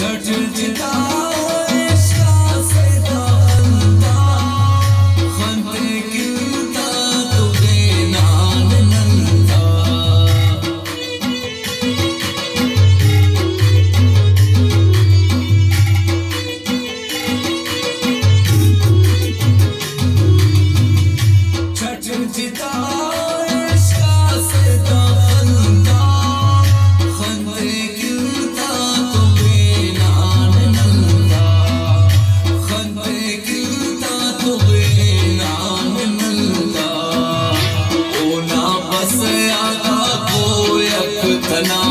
Dördüncü dağ. Sadhana